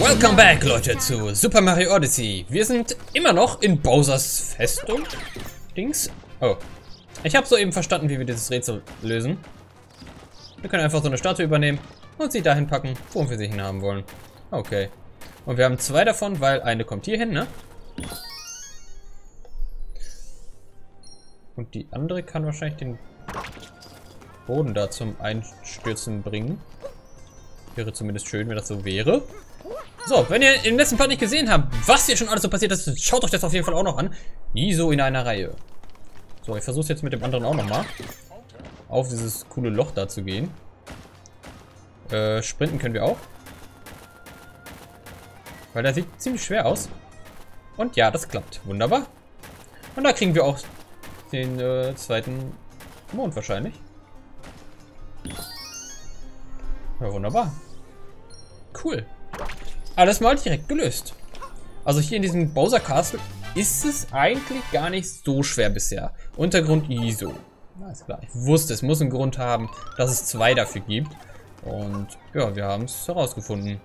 Welcome back, Leute, zu Super Mario Odyssey. Wir sind immer noch in Bowsers Festung. Dings. Oh. Ich habe soeben verstanden, wie wir dieses Rätsel lösen. Wir können einfach so eine Statue übernehmen und sie dahin packen, wo wir sie hinhaben wollen. Okay. Und wir haben zwei davon, weil eine kommt hier hin, ne? Und die andere kann wahrscheinlich den Boden da zum Einstürzen bringen. Wäre zumindest schön, wenn das so wäre. So, wenn ihr im letzten Part nicht gesehen habt, was hier schon alles so passiert ist, schaut euch das auf jeden Fall auch noch an. ISO in einer Reihe. So, ich versuche jetzt mit dem anderen auch nochmal. Auf dieses coole Loch da zu gehen. Äh, sprinten können wir auch. Weil der sieht ziemlich schwer aus. Und ja, das klappt. Wunderbar. Und da kriegen wir auch den äh, zweiten Mond wahrscheinlich. Ja, wunderbar. Cool. Alles mal direkt gelöst. Also hier in diesem Bowser Castle ist es eigentlich gar nicht so schwer bisher. Untergrund ISO. Alles klar. Ich wusste, es muss einen Grund haben, dass es zwei dafür gibt. Und ja, wir haben es herausgefunden.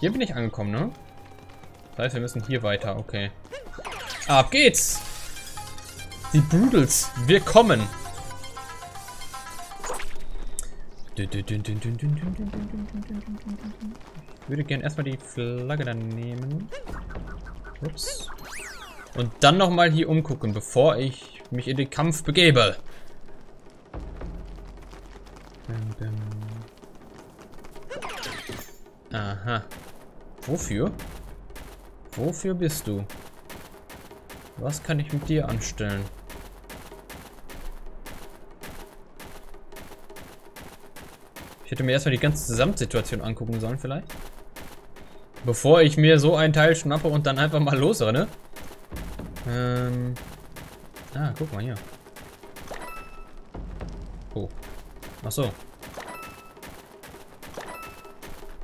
Hier bin ich angekommen, ne? Das heißt, wir müssen hier weiter. Okay. Ab geht's! Die Brudels, wir kommen! Ich würde gerne erstmal die Flagge dann nehmen. Ups. Und dann nochmal hier umgucken, bevor ich mich in den Kampf begebe. Aha. Wofür? Wofür bist du? Was kann ich mit dir anstellen? Ich hätte mir erstmal die ganze Gesamtsituation angucken sollen vielleicht. Bevor ich mir so ein Teil schnappe und dann einfach mal losrenne. Ähm. Ah, guck mal hier. Oh. Ach so.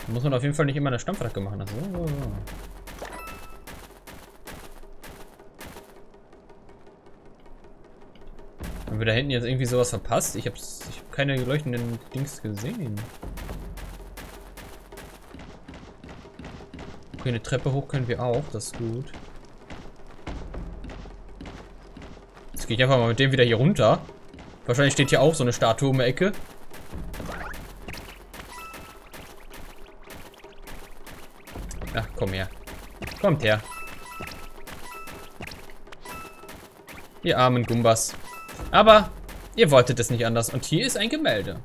Muss man auf jeden Fall nicht immer eine Stampfattacke machen. Also, so, so. Haben wir da hinten jetzt irgendwie sowas verpasst? Ich habe ich keine leuchtenden Dings gesehen. Okay, eine Treppe hoch können wir auch. Das ist gut. Jetzt gehe ich einfach mal mit dem wieder hier runter. Wahrscheinlich steht hier auch so eine Statue um die Ecke. Ach, komm her. Kommt her. Ihr armen Gumbas. Aber ihr wolltet es nicht anders. Und hier ist ein Gemälde.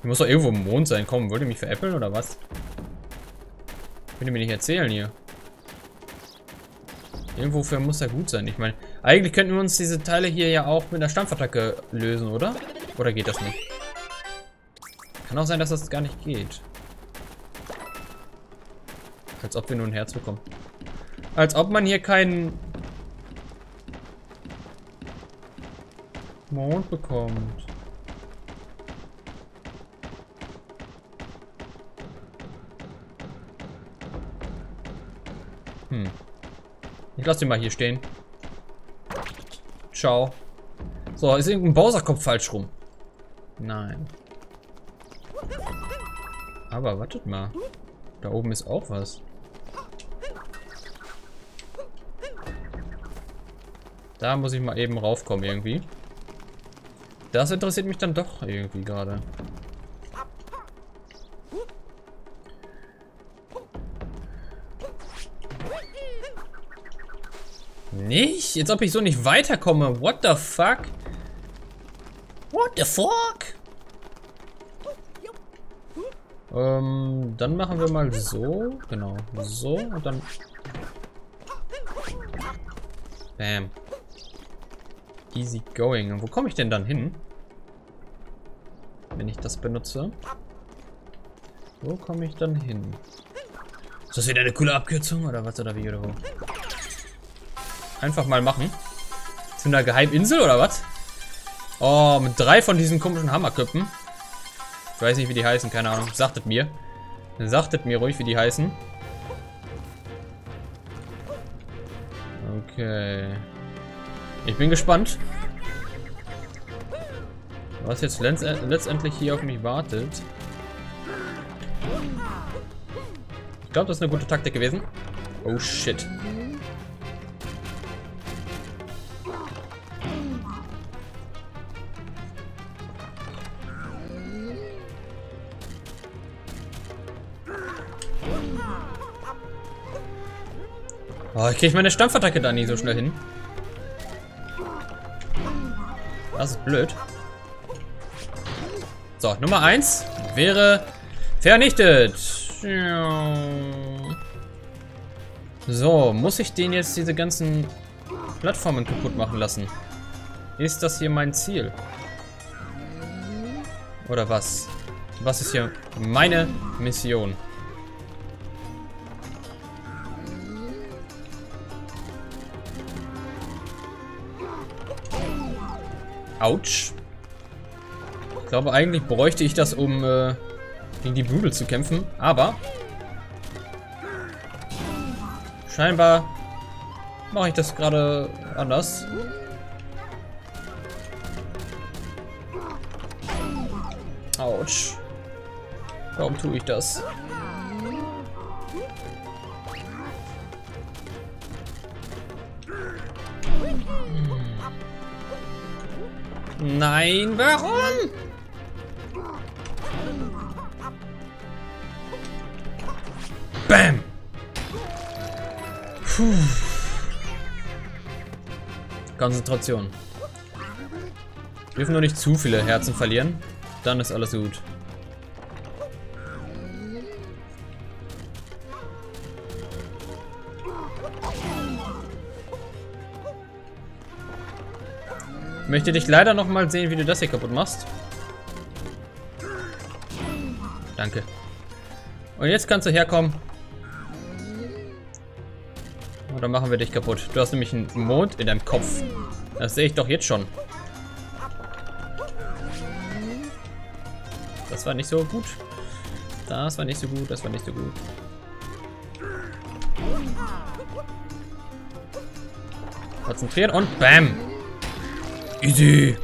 Hier muss doch irgendwo im Mond sein. Komm, wollt ihr mich veräppeln oder was? Könnt ihr mir nicht erzählen hier. Irgendwofür muss er gut sein. Ich meine, eigentlich könnten wir uns diese Teile hier ja auch mit einer Stampfattacke lösen, oder? Oder geht das nicht? Kann auch sein, dass das gar nicht geht. Als ob wir nur ein Herz bekommen. Als ob man hier keinen Mond bekommt. Hm. Ich lasse den mal hier stehen. Ciao. So, ist irgendein Bowser-Kopf falsch rum? Nein. Aber wartet mal. Da oben ist auch was. Da muss ich mal eben raufkommen irgendwie. Das interessiert mich dann doch irgendwie gerade. Nicht? Jetzt ob ich so nicht weiterkomme. What the fuck? What the fuck? Ähm, dann machen wir mal so. Genau. So und dann... Bam. Easy going. Und wo komme ich denn dann hin? Wenn ich das benutze. Wo komme ich dann hin? Ist das wieder eine coole Abkürzung oder was oder wie oder wo? Einfach mal machen. Zu einer Geheiminsel oder was? Oh, mit drei von diesen komischen Hammerköpfen. Ich weiß nicht, wie die heißen, keine Ahnung. Sagtet mir. Sagtet mir ruhig, wie die heißen. Okay. Ich bin gespannt. Was jetzt letztendlich hier auf mich wartet. Ich glaube, das ist eine gute Taktik gewesen. Oh shit. Oh, ich kriege meine Stampfattacke da nie so schnell hin. Das ist blöd. So, Nummer 1 wäre vernichtet. So, muss ich den jetzt diese ganzen Plattformen kaputt machen lassen? Ist das hier mein Ziel? Oder was? Was ist hier meine Mission? Autsch. Ich glaube, eigentlich bräuchte ich das, um äh, gegen die Brudel zu kämpfen. Aber scheinbar mache ich das gerade anders. Autsch. Warum tue ich das? Nein, warum? Bam! Puh. Konzentration. Wir dürfen nur nicht zu viele Herzen verlieren. Dann ist alles gut. Möchte dich leider noch mal sehen, wie du das hier kaputt machst. Danke. Und jetzt kannst du herkommen. Oder machen wir dich kaputt? Du hast nämlich einen Mond in deinem Kopf. Das sehe ich doch jetzt schon. Das war nicht so gut. Das war nicht so gut, das war nicht so gut. Konzentrieren und BAM! Easy.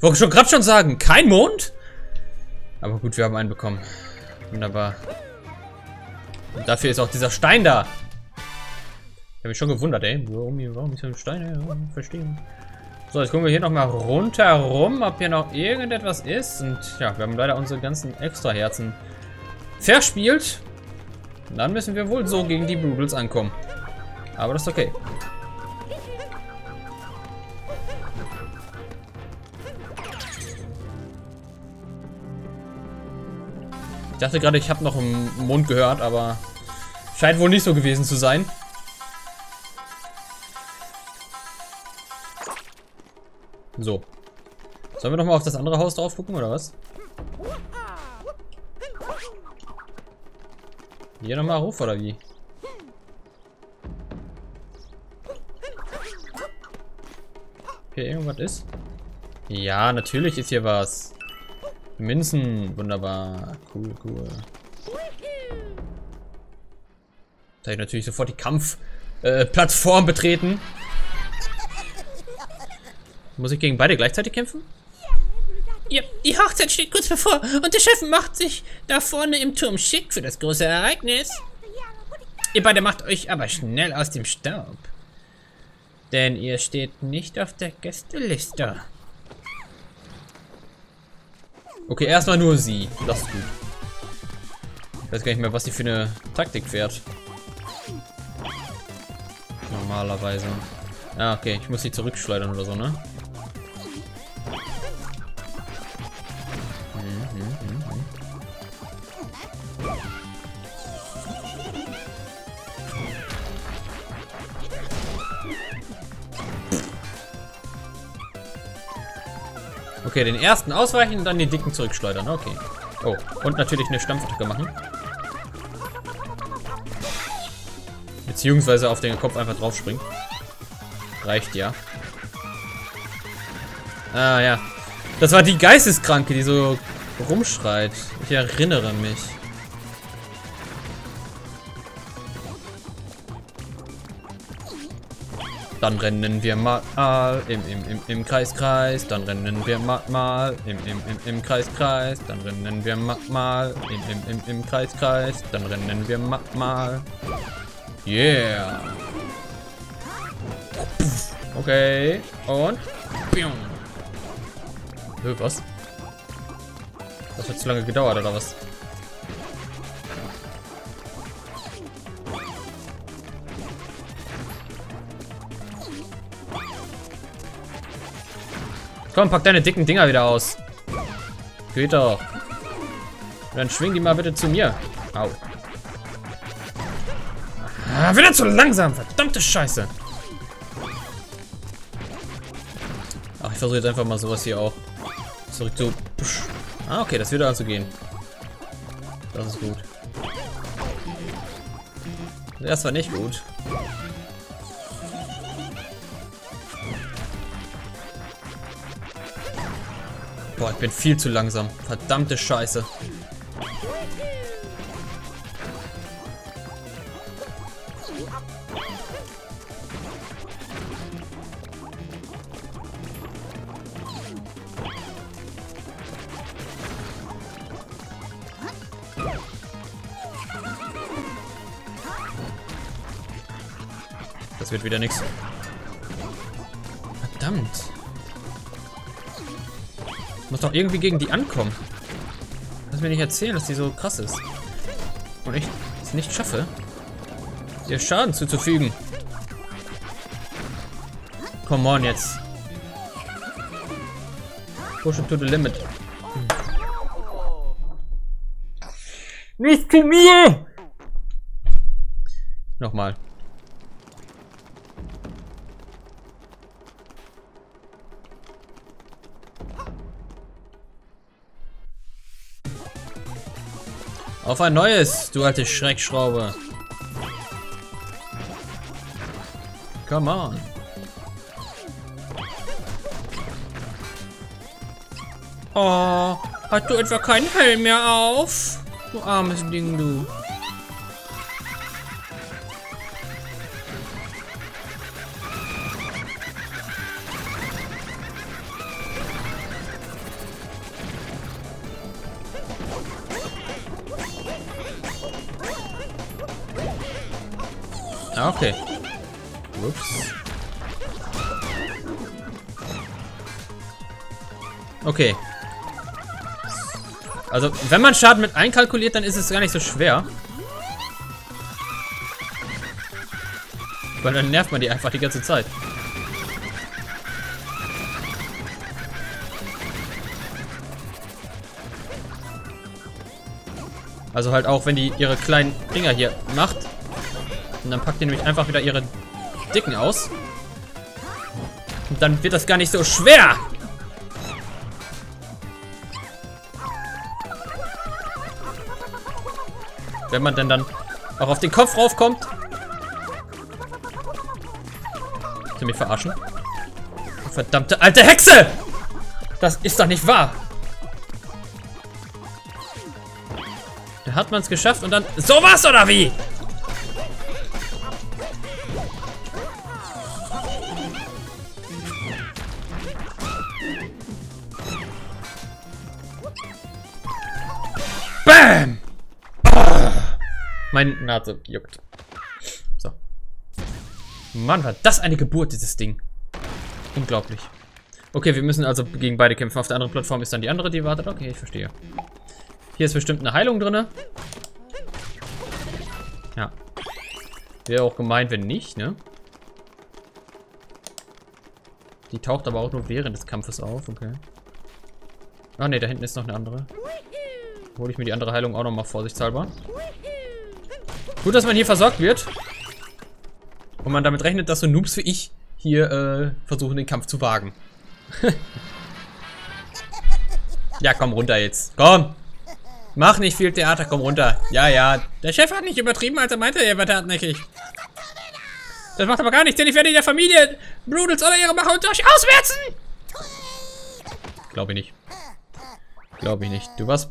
Wollte schon gerade schon sagen, kein Mond? Aber gut, wir haben einen bekommen. Wunderbar. Und dafür ist auch dieser Stein da. Ich habe mich schon gewundert, ey. Warum, warum ist hier ein Stein? Ja, verstehen. So, jetzt gucken wir hier nochmal rundherum, ob hier noch irgendetwas ist. Und ja, wir haben leider unsere ganzen Extra-Herzen verspielt. dann müssen wir wohl so gegen die Brutals ankommen. Aber das ist okay. Dachte gerade, ich habe noch einen Mund gehört, aber scheint wohl nicht so gewesen zu sein. So. Sollen wir noch mal auf das andere Haus drauf gucken, oder was? Hier nochmal Ruf, oder wie? Hier irgendwas ist? Ja, natürlich ist hier was. Münzen, wunderbar. Cool, cool. Da habe ich natürlich sofort die Kampfplattform äh, betreten. Muss ich gegen beide gleichzeitig kämpfen? Ja, die Hochzeit steht kurz bevor und der Chef macht sich da vorne im Turm schick für das große Ereignis. Ihr beide macht euch aber schnell aus dem Staub. Denn ihr steht nicht auf der Gästeliste. Okay, erstmal nur sie. Das ist gut. Ich weiß gar nicht mehr, was sie für eine Taktik fährt. Normalerweise. Ah, okay. Ich muss sie zurückschleudern oder so, ne? Okay, den ersten ausweichen und dann den dicken zurückschleudern. Okay. Oh, und natürlich eine Stampfattacke machen. Beziehungsweise auf den Kopf einfach drauf springen. Reicht ja. Ah, ja. Das war die Geisteskranke, die so rumschreit. Ich erinnere mich. Dann rennen wir mal im, im, im, im Kreis, Kreis. Dann rennen wir mal, im, im, im, im Kreis, Kreis. Dann rennen wir mal, im, im, im, im Kreis, Kreis. Dann rennen wir mal. Yeah. Okay. Und. Hö, was? Das hat zu lange gedauert, oder was? Komm, pack deine dicken Dinger wieder aus. Geht doch. Und dann schwing die mal bitte zu mir. Au. Ah, wieder zu langsam. Verdammte Scheiße. Ach, ich versuche jetzt einfach mal sowas hier auch. Zurück zu... Ah, okay, das würde also gehen. Das ist gut. Das war nicht gut. Boah, ich bin viel zu langsam. Verdammte Scheiße. Das wird wieder nichts. Verdammt. Muss doch irgendwie gegen die ankommen. Lass mir nicht erzählen, dass die so krass ist. Und ich es nicht schaffe, ihr Schaden zuzufügen. Come on jetzt. Push to the limit. Hm. Nicht zu mir! Nochmal. Auf ein neues, du alte Schreckschraube. Come on. Oh, hast du etwa keinen Helm mehr auf? Du armes Ding, du. Okay. Ups. Okay. Also, wenn man Schaden mit einkalkuliert, dann ist es gar nicht so schwer. Weil dann nervt man die einfach die ganze Zeit. Also halt auch, wenn die ihre kleinen Dinger hier macht, und dann packt ihr nämlich einfach wieder ihre Dicken aus. Und dann wird das gar nicht so schwer. Wenn man denn dann auch auf den Kopf raufkommt. Sie mich verarschen? Verdammte alte Hexe! Das ist doch nicht wahr. Da hat man es geschafft und dann... Sowas oder wie? Mein Nase juckt. So. Mann, war das eine Geburt, dieses Ding. Unglaublich. Okay, wir müssen also gegen beide kämpfen. Auf der anderen Plattform ist dann die andere, die wartet. Okay, ich verstehe. Hier ist bestimmt eine Heilung drin. Ja. Wäre auch gemeint, wenn nicht, ne? Die taucht aber auch nur während des Kampfes auf, okay. Ah ne, da hinten ist noch eine andere. Hole ich mir die andere Heilung auch nochmal vorsichtshalber. Gut, dass man hier versorgt wird. Und man damit rechnet, dass so Noobs wie ich hier äh, versuchen, den Kampf zu wagen. ja, komm runter jetzt. Komm. Mach nicht viel Theater, komm runter. Ja, ja. Der Chef hat nicht übertrieben, als er meinte, er wäre hartnäckig. Das macht aber gar nichts, denn ich werde der Familie Brudels oder ihre Macher und euch ausmerzen. Glaube ich nicht. Glaube ich nicht. Du warst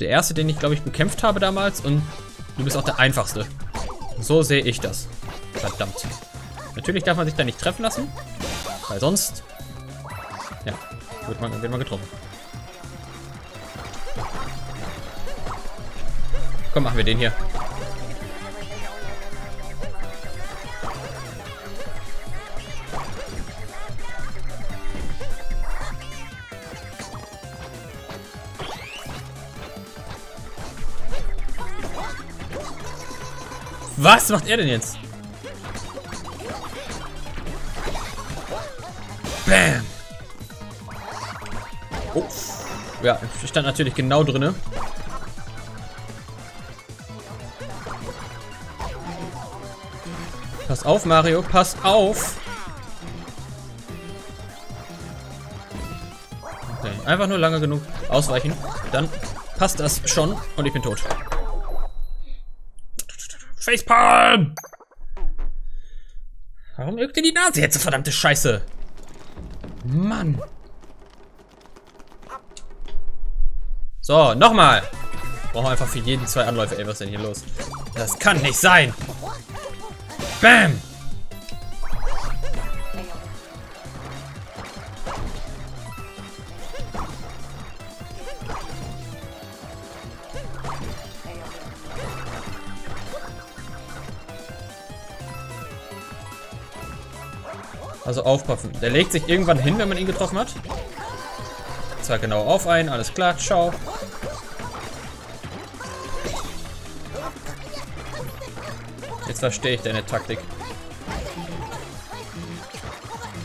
der erste, den ich, glaube ich, bekämpft habe damals und du bist auch der einfachste. So sehe ich das. Verdammt. Natürlich darf man sich da nicht treffen lassen, weil sonst, ja, wird man, wird man getroffen. Komm, machen wir den hier. Was macht er denn jetzt? Bam! Oh. Ja, ich stand natürlich genau drinne. Pass auf, Mario, pass auf! Okay, einfach nur lange genug ausweichen. Dann passt das schon und ich bin tot. Facepalm! Warum irrt dir die Nase jetzt, verdammte Scheiße? Mann. So, nochmal. Brauchen einfach für jeden zwei Anläufe. Ey, was ist denn hier los? Das kann nicht sein. Bam. Also aufpassen. Der legt sich irgendwann hin, wenn man ihn getroffen hat. Zwar genau auf einen, alles klar, ciao. Jetzt verstehe ich deine Taktik.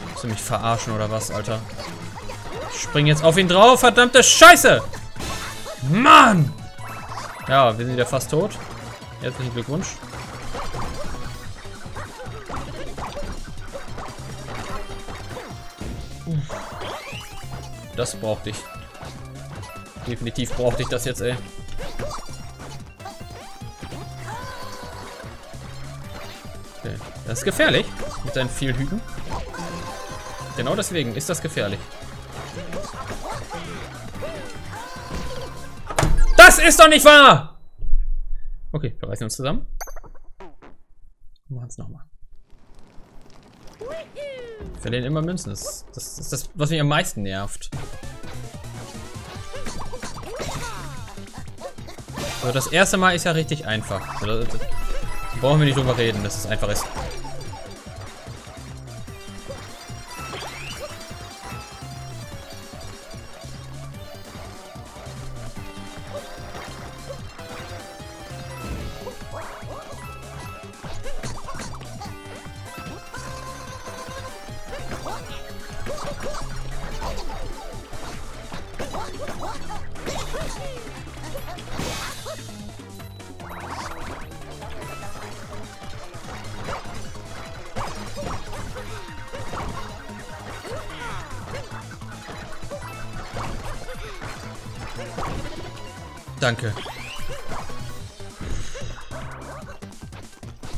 Willst du mich verarschen oder was, Alter? Ich spring jetzt auf ihn drauf, verdammte Scheiße! Mann! Ja, wir sind wieder fast tot. Herzlichen Glückwunsch. Das brauchte ich. Definitiv brauchte ich das jetzt, ey. Okay. Das ist gefährlich. Mit seinen vielen Hüten. Genau deswegen ist das gefährlich. Das ist doch nicht wahr! Okay, wir reißen uns zusammen. Machen es nochmal verlieren immer Münzen. Das, das, ist das, was mich am meisten nervt. Aber das erste Mal ist ja richtig einfach. Da brauchen wir nicht drüber reden, dass es einfach ist. Danke.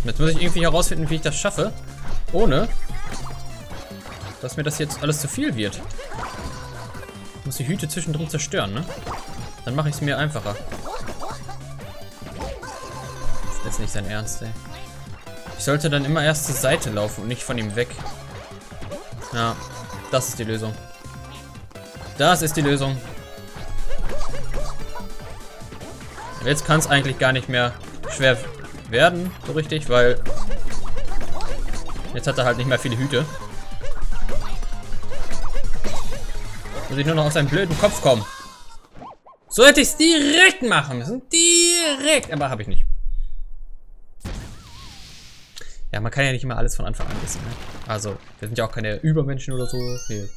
Jetzt muss ich irgendwie herausfinden, wie ich das schaffe. Ohne, dass mir das jetzt alles zu viel wird. Ich muss die Hüte zwischendrin zerstören, ne? Dann mache ich es mir einfacher. Das ist jetzt nicht sein Ernst, ey. Ich sollte dann immer erst zur Seite laufen und nicht von ihm weg. Ja, das ist die Lösung. Das ist die Lösung. Jetzt kann es eigentlich gar nicht mehr schwer werden, so richtig, weil jetzt hat er halt nicht mehr viele Hüte. Muss ich nur noch aus seinem blöden Kopf kommen. So hätte ich es direkt machen müssen. Direkt. Aber habe ich nicht. Ja, man kann ja nicht immer alles von Anfang an wissen. Ne? Also, wir sind ja auch keine Übermenschen oder so. Wir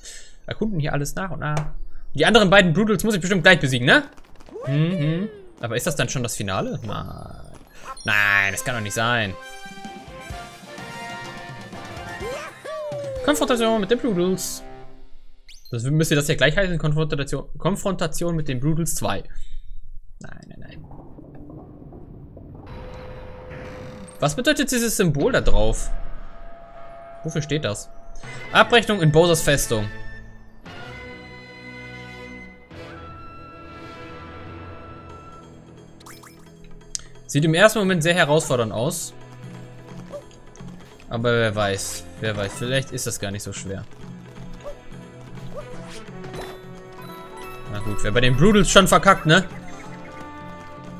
erkunden hier alles nach und nach. Die anderen beiden Brutals muss ich bestimmt gleich besiegen, ne? Mhm. Aber ist das dann schon das Finale? Nein. Nein, das kann doch nicht sein. Konfrontation mit den Brutals. Das müsste das ja gleich heißen. Konfrontation, Konfrontation mit den Brutals 2. Nein, nein, nein. Was bedeutet dieses Symbol da drauf? Wofür steht das? Abrechnung in Bowsers Festung. Sieht im ersten Moment sehr herausfordernd aus. Aber wer weiß. Wer weiß. Vielleicht ist das gar nicht so schwer. Na gut, wer bei den Brutals schon verkackt, ne?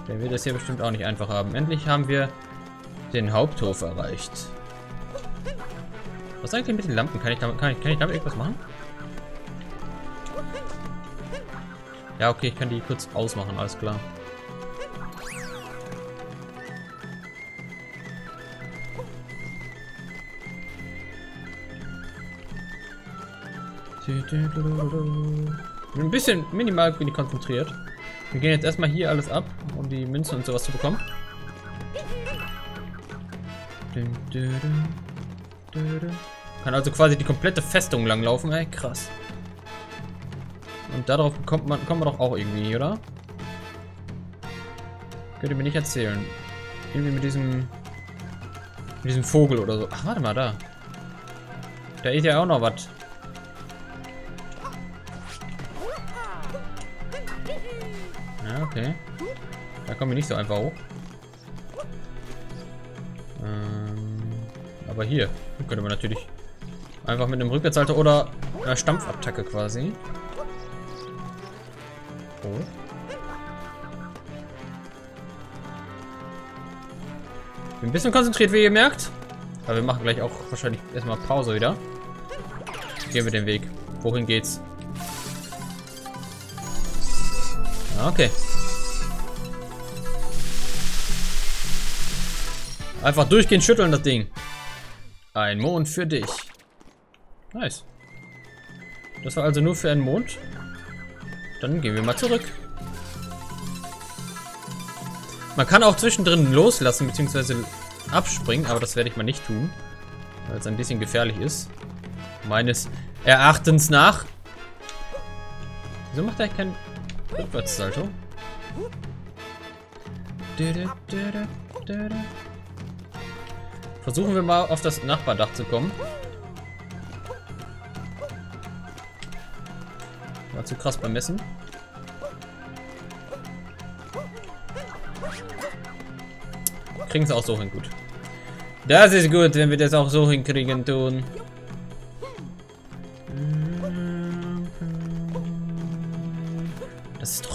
Der wird das hier bestimmt auch nicht einfach haben. Endlich haben wir den Haupthof erreicht. Was eigentlich mit den Lampen? Kann ich damit, kann ich, kann ich damit irgendwas machen? Ja, okay, ich kann die kurz ausmachen, alles klar. Ein bisschen minimal bin ich konzentriert. Wir gehen jetzt erstmal hier alles ab, um die Münzen und sowas zu bekommen. Kann also quasi die komplette Festung langlaufen, ey, krass. Und darauf kommt man, kommt man doch auch irgendwie, oder? Könnt ihr mir nicht erzählen. Irgendwie mit diesem, mit diesem Vogel oder so. Ach, warte mal, da. Da ist ja auch noch was. Ja, okay. Da kommen wir nicht so einfach hoch. Ähm, aber hier könnte man natürlich einfach mit einem Rückwärtshalter oder einer Stampfattacke quasi. Oh. Bin ein bisschen konzentriert, wie ihr merkt. Aber wir machen gleich auch wahrscheinlich erstmal Pause wieder. Gehen wir den Weg. Wohin geht's? Okay. Einfach durchgehend schütteln das Ding. Ein Mond für dich. Nice. Das war also nur für einen Mond. Dann gehen wir mal zurück. Man kann auch zwischendrin loslassen bzw. abspringen, aber das werde ich mal nicht tun. Weil es ein bisschen gefährlich ist. Meines Erachtens nach. Wieso macht er kein Rückwärtssalto? Versuchen wir mal auf das Nachbardach zu kommen. War zu krass beim Messen. Kriegen es auch so hin, gut. Das ist gut, wenn wir das auch so hinkriegen tun.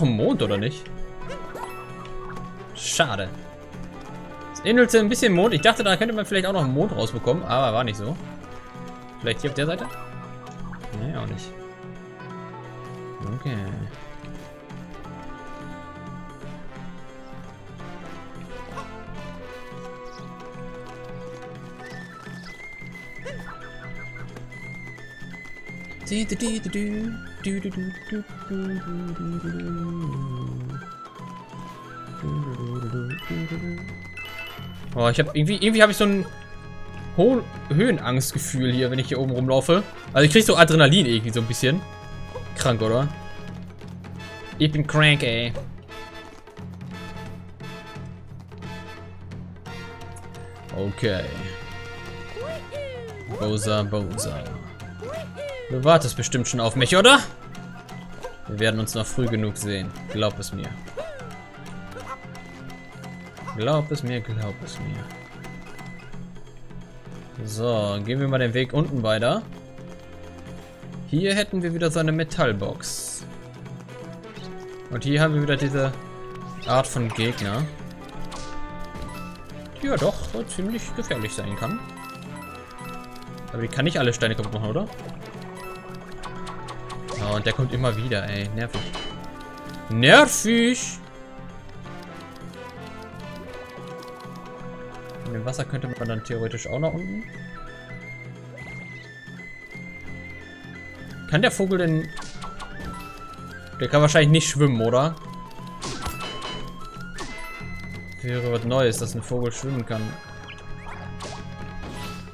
Ein Mond, oder nicht? Schade. Es ähnelte ein bisschen Mond. Ich dachte, da könnte man vielleicht auch noch einen Mond rausbekommen, aber war nicht so. Vielleicht hier auf der Seite? Nee, auch nicht. Okay. Oh, ich habe irgendwie, irgendwie habe ich so ein Ho Höhenangstgefühl hier, wenn ich hier oben rumlaufe. Also ich kriege so Adrenalin irgendwie so ein bisschen. Krank, oder? Ich bin crank, ey. Okay. Bowser, Bowser. Du wartest bestimmt schon auf mich, oder? Wir werden uns noch früh genug sehen. Glaub es mir. Glaub es mir, glaub es mir. So, gehen wir mal den Weg unten weiter. Hier hätten wir wieder so eine Metallbox. Und hier haben wir wieder diese Art von Gegner. Die ja doch ziemlich gefährlich sein kann. Aber die kann nicht alle Steine kaputt machen, oder? Oh, und der kommt immer wieder, ey. Nervig. Nervig! In dem Wasser könnte man dann theoretisch auch nach unten. Kann der Vogel denn... Der kann wahrscheinlich nicht schwimmen, oder? Wäre was Neues, dass ein Vogel schwimmen kann.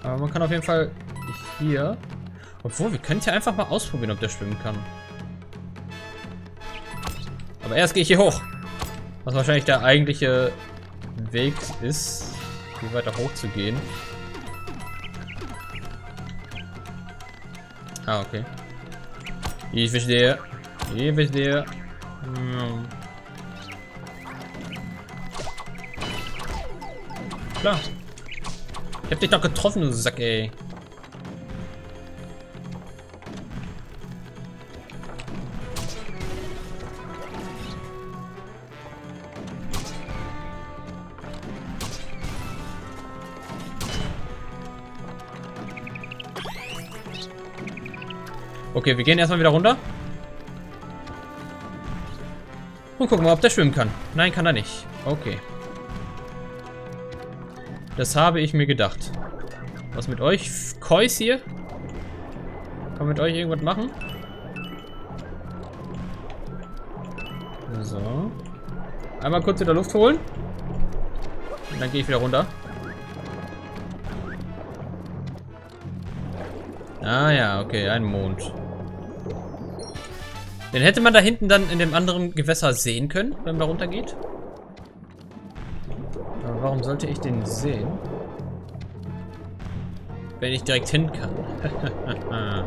Aber man kann auf jeden Fall hier obwohl, wir können ja einfach mal ausprobieren, ob der schwimmen kann. Aber erst gehe ich hier hoch. Was wahrscheinlich der eigentliche Weg ist, hier weiter hoch zu gehen. Ah, okay. Ich verstehe. Ich verstehe. Hm. Klar. Ich hab dich doch getroffen, du Sack, ey. Okay, wir gehen erstmal wieder runter. Und gucken mal, ob der schwimmen kann. Nein, kann er nicht. Okay. Das habe ich mir gedacht. Was mit euch? Kois hier? Kann man mit euch irgendwas machen? So. Einmal kurz wieder Luft holen. Und dann gehe ich wieder runter. Ah ja, okay, ein Mond. Den hätte man da hinten dann in dem anderen Gewässer sehen können, wenn man da runter geht. Aber warum sollte ich den sehen? Wenn ich direkt hin kann.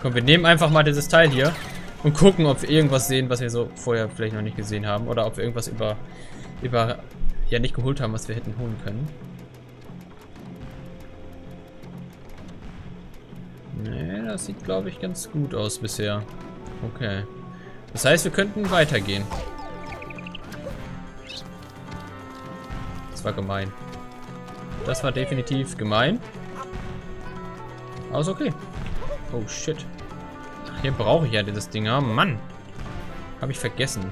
Komm, wir nehmen einfach mal dieses Teil hier und gucken, ob wir irgendwas sehen, was wir so vorher vielleicht noch nicht gesehen haben. Oder ob wir irgendwas über, über ja nicht geholt haben, was wir hätten holen können. Nee, das sieht, glaube ich, ganz gut aus bisher. Okay. Das heißt, wir könnten weitergehen. Das war gemein. Das war definitiv gemein. Aber ist okay. Oh, shit. Ach, hier brauche ich ja dieses Ding. Oh, Mann. Habe ich vergessen.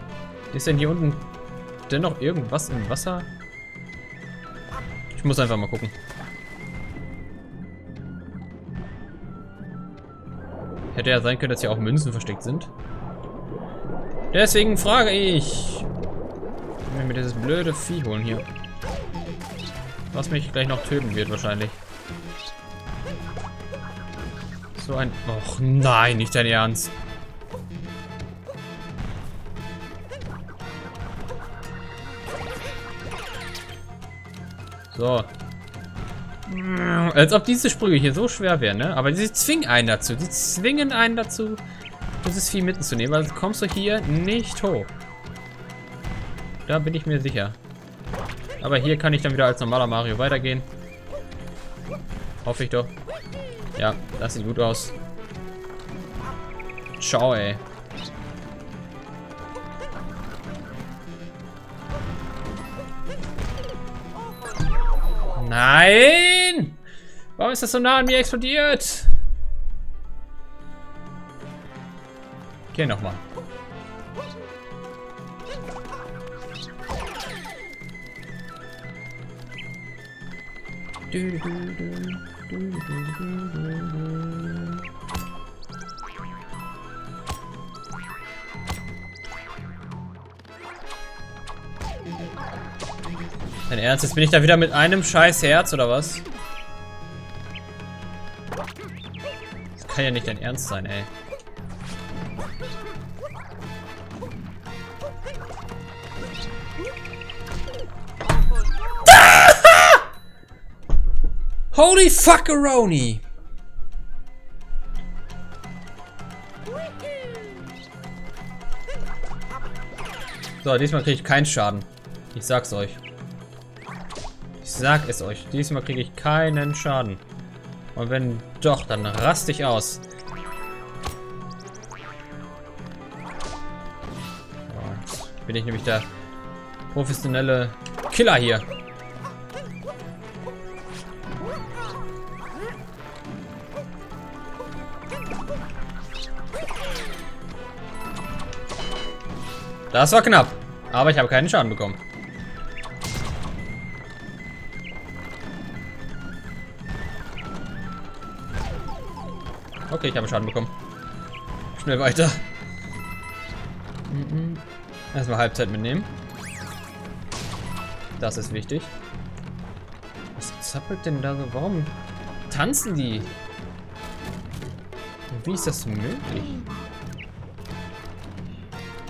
Ist denn hier unten dennoch irgendwas im Wasser? Ich muss einfach mal gucken. Hätte ja sein können, dass hier auch Münzen versteckt sind. Deswegen frage ich. Ich will mir dieses blöde Vieh holen hier. Was mich gleich noch töten wird wahrscheinlich. So ein... Och nein, nicht dein Ernst. So, als ob diese Sprüche hier so schwer wären, ne? Aber sie zwingen einen dazu. Die zwingen einen dazu, dieses Vieh mitzunehmen, weil sonst kommst du hier nicht hoch. Da bin ich mir sicher. Aber hier kann ich dann wieder als normaler Mario weitergehen. Hoffe ich doch. Ja, das sieht gut aus. Ciao, ey. Nein! Warum ist das so nah an mir explodiert? Okay, nochmal. Du, du, du, Dein Ernst? Jetzt bin ich da wieder mit einem scheiß Herz, oder was? Das kann ja nicht dein Ernst sein, ey. Holy fuckeroni! So, diesmal kriege ich keinen Schaden. Ich sag's euch sag es euch, diesmal kriege ich keinen Schaden. Und wenn doch, dann raste ich aus. Bin ich nämlich der professionelle Killer hier. Das war knapp. Aber ich habe keinen Schaden bekommen. Okay, ich habe Schaden bekommen. Schnell weiter. Erstmal Halbzeit mitnehmen. Das ist wichtig. Was zappelt denn da so? Warum tanzen die? Wie ist das möglich?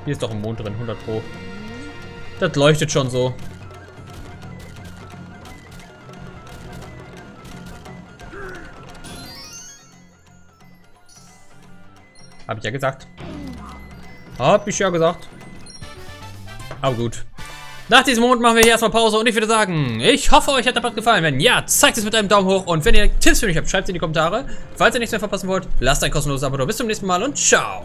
Hier ist doch ein Mond drin, 100 Pro. Das leuchtet schon so. Hab ich ja gesagt. Hab ich ja gesagt. Aber gut. Nach diesem Moment machen wir hier erstmal Pause und ich würde sagen, ich hoffe, euch hat der Part gefallen. Wenn ja, zeigt es mit einem Daumen hoch und wenn ihr Tipps für mich habt, schreibt es in die Kommentare. Falls ihr nichts mehr verpassen wollt, lasst ein kostenloses Abo. Bis zum nächsten Mal und ciao.